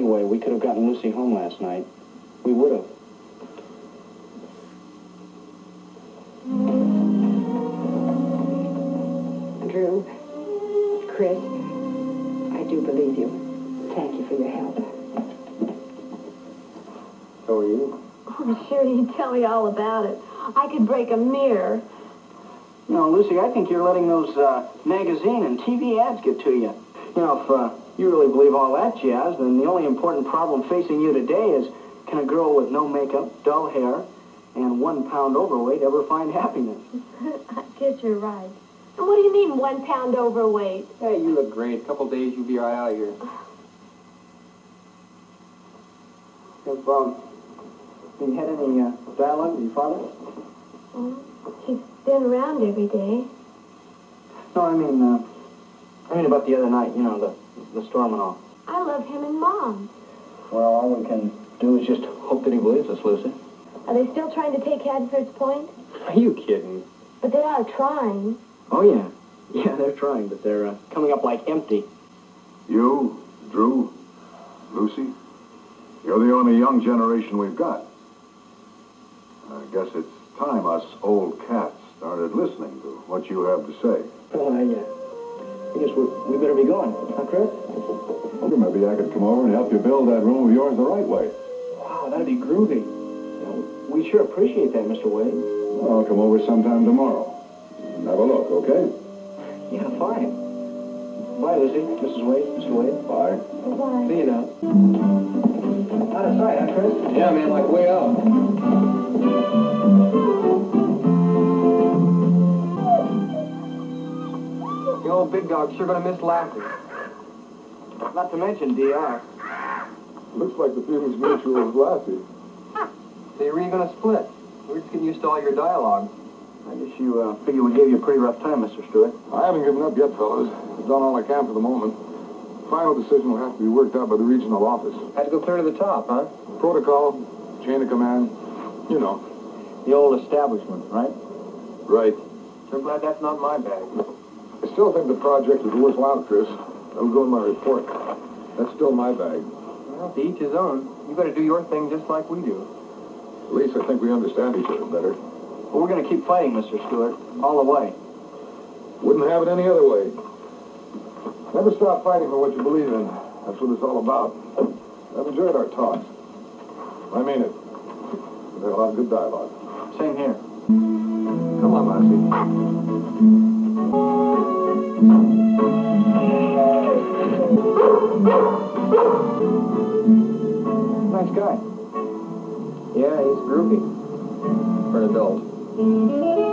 anyway. We could have gotten Lucy home last night. We would have. Drew, Chris, I do believe you. Thank you for your help. How are you? Oh, I'm sure you'd tell me all about it. I could break a mirror. No, Lucy, I think you're letting those uh, magazine and TV ads get to you. You know, if uh, you really believe all that jazz, then the only important problem facing you today is can a girl with no makeup, dull hair, and one pound overweight ever find happiness? I guess you're right. And what do you mean, one pound overweight? Hey, you look great. A couple days, you'll be right out of here. Have, um, you had any uh, dialogue with your father? Oh, he's been around every day. No, I mean, uh, I mean about the other night, you know, the, the storm and all. I love him and Mom. Well, all we can do is just hope that he believes us, Lucy. Are they still trying to take Hanford's Point? Are you kidding? But they are trying. Oh, yeah. Yeah, they're trying, but they're uh, coming up like empty. You, Drew, Lucy, you're the only young generation we've got. I guess it's time us old cats started listening to what you have to say. Oh, I, uh, I guess we, we better be going. Huh, Chris? Well, maybe I could come over and help you build that room of yours the right way. Wow, that'd be groovy. You know, we sure appreciate that, Mr. Wade. I'll come over sometime tomorrow. and Have a look, okay? Yeah, fine. Bye, Lucy, Mrs. Wade, Mr. Wade. Bye. Bye. See you now. Out of sight, huh, Chris? Yeah, man, like way out. Old big dog's sure gonna miss laughing. Not to mention DR. Looks like the feeling's mutual with Lassie. So you're really gonna split? We're just getting used to all your dialogue. I guess you uh, figure we gave you a pretty rough time, Mr. Stewart. I haven't given up yet, fellas. I've done all I can for the moment. Final decision will have to be worked out by the regional office. Had to go clear to the top, huh? Protocol, chain of command, you know. The old establishment, right? Right. Sure glad that's not my bag. I still think the project is worthwhile, Chris. That'll go in my report. That's still my bag. Well, to each his own. You better do your thing just like we do. At least I think we understand each other better. But we're going to keep fighting, Mr. Stewart, all the way. Wouldn't have it any other way. Never stop fighting for what you believe in. That's what it's all about. I've enjoyed our talks. I mean it. We've had a lot of good dialogue. Same here. Come on, Lassie. Nice guy. Yeah, he's groovy. For an adult.